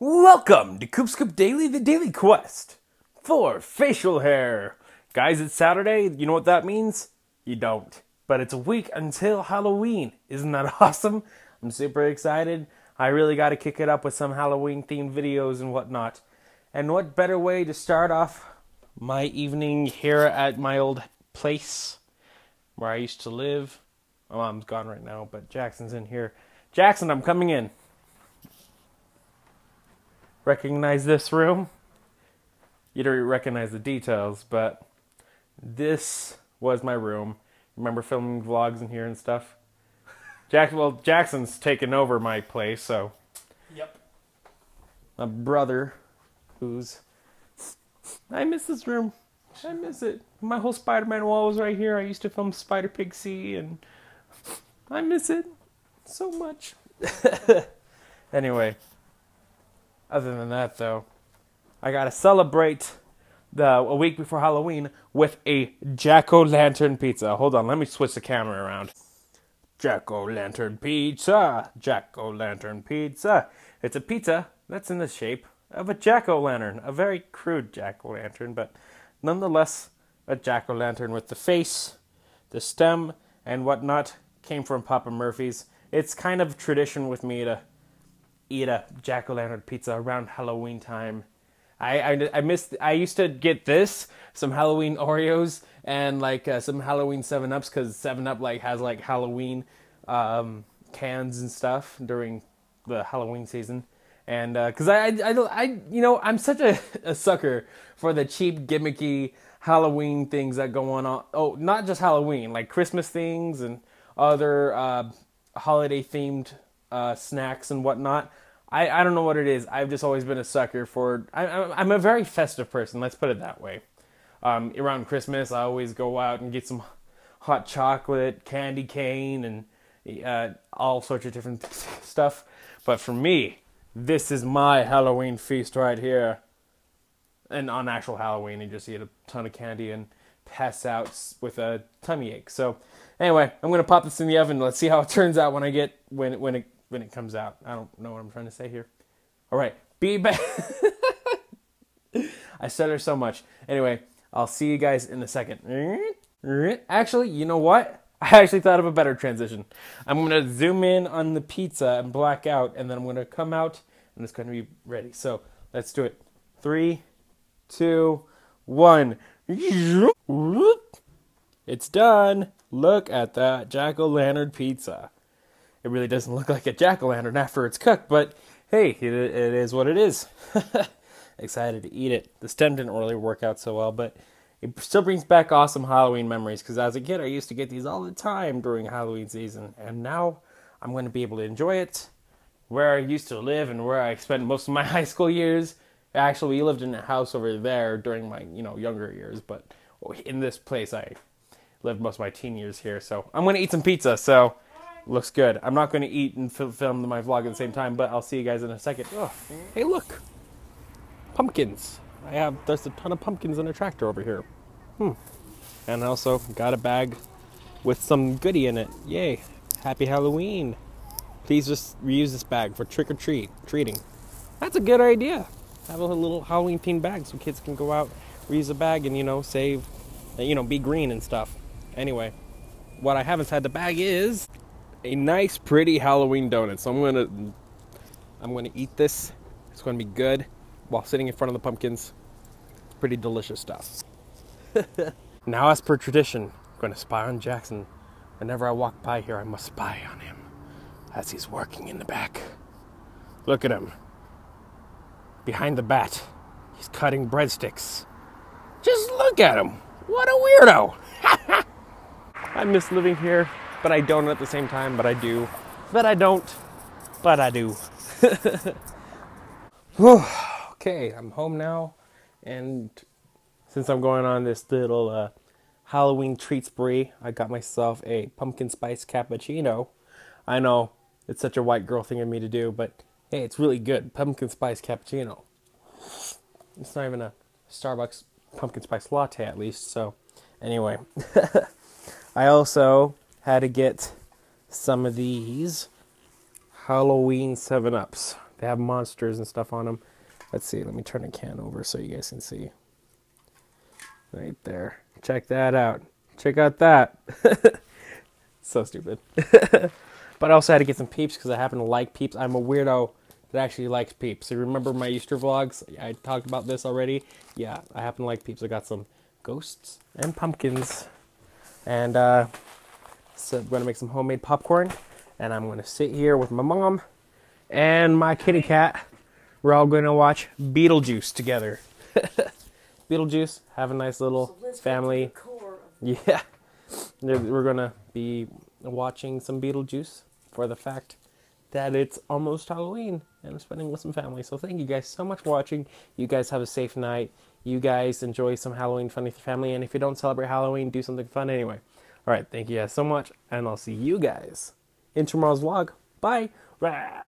Welcome to Coop's Scoop Daily, the daily quest for facial hair. Guys, it's Saturday. You know what that means? You don't. But it's a week until Halloween. Isn't that awesome? I'm super excited. I really got to kick it up with some Halloween themed videos and whatnot. And what better way to start off my evening here at my old place where I used to live? My mom's gone right now, but Jackson's in here. Jackson, I'm coming in. Recognize this room? You don't recognize the details, but this was my room. Remember filming vlogs in here and stuff? Jack, well, Jackson's taken over my place, so Yep. my brother, who's I miss this room. I miss it. My whole Spider-Man wall was right here. I used to film Spider Pig C, and I miss it so much. anyway, other than that, though, I gotta celebrate the a week before Halloween with a jack o' lantern pizza. Hold on, let me switch the camera around. Jack o' lantern pizza, jack o' lantern pizza. It's a pizza that's in the shape of a jack o' lantern, a very crude jack o' lantern, but nonetheless a jack o' lantern with the face, the stem, and whatnot came from Papa Murphy's. It's kind of tradition with me to eat a jack o' lantern pizza around Halloween time. I, I, I missed. I used to get this some Halloween Oreos and like uh, some Halloween Seven Ups because Seven Up like has like Halloween um, cans and stuff during the Halloween season. And because I, I, I, I, you know, I'm such a, a sucker for the cheap, gimmicky Halloween things that go on. Oh, not just Halloween, like Christmas things and other uh, holiday themed uh, snacks and whatnot. I, I don't know what it is. I've just always been a sucker for. I, I'm a very festive person. Let's put it that way. Um, around Christmas, I always go out and get some hot chocolate, candy cane, and uh, all sorts of different stuff. But for me, this is my Halloween feast right here. And on actual Halloween, you just eat a ton of candy and pass out with a tummy ache. So, anyway, I'm gonna pop this in the oven. Let's see how it turns out when I get when when it when it comes out. I don't know what I'm trying to say here. All right, be back. I said her so much. Anyway, I'll see you guys in a second. Actually, you know what? I actually thought of a better transition. I'm gonna zoom in on the pizza and black out, and then I'm gonna come out and it's gonna be ready. So let's do it. Three, two, one. It's done. Look at that jack o' lantern pizza. It really doesn't look like a jack o' lantern after it's cooked, but hey, it, it is what it is. Excited to eat it. The stem didn't really work out so well, but it still brings back awesome Halloween memories because as a kid, I used to get these all the time during Halloween season, and now I'm going to be able to enjoy it where I used to live and where I spent most of my high school years. Actually, we lived in a house over there during my you know younger years, but in this place, I lived most of my teen years here. So I'm to eat some pizza. So looks good. I'm not to eat and film my vlog at the same time, but I'll see you guys in a second. Oh, hey, look, pumpkins. I have there's a ton of pumpkins in a tractor over here. Hmm. And I also got a bag with some goodie in it. Yay! Happy Halloween! Please just reuse this bag for trick or treat treating. That's a good idea. Have a little Halloween themed bag so kids can go out, reuse a bag, and you know save, you know, be green and stuff. Anyway, what I have inside the bag is a nice, pretty Halloween donut. So I'm gonna, I'm gonna eat this. It's gonna be good while sitting in front of the pumpkins. It's pretty delicious stuff. now, as per tradition, I'm to spy on Jackson. Whenever I walk by here, I must spy on him as he's working in the back. Look at him. Behind the bat, he's cutting breadsticks. Just look at him. What a weirdo. I miss living here, but I don't at the same time, but I do. But I don't, but I do. okay, I'm home now, and since I'm going on this little uh, Halloween treat spree, I got myself a pumpkin spice cappuccino. I know it's such a white girl thing of me to do, but hey, it's really good. Pumpkin spice cappuccino. It's not even a Starbucks pumpkin spice latte, at least. So, anyway, I also had to get some of these Halloween 7 Ups. They have monsters and stuff on them. Let's see, let me turn the can over so you guys can see. Right there. Check that out. Check out that. so stupid. but I also had to get some peeps because I happen to like peeps. I'm a weirdo that actually likes peeps. So remember my Easter vlogs? I talked about this already. Yeah, I happen to like peeps. I got some ghosts and pumpkins. And uh, so I'm going to make some homemade popcorn. And I'm going to sit here with my mom and my kitty cat. We're all going to watch Beetlejuice together. Beetlejuice, have a nice little So family. get to the core of Yeah. We're going to be watching some Beetlejuice for the fact that it's almost Halloween and I'm spending with some family. So thank you guys so much for watching. You guys have a safe night. You guys enjoy some Halloween fun with your family. And if you don't celebrate Halloween, do something fun anyway. All right. Thank you guys so much. And I'll see you guys in tomorrow's vlog. Bye.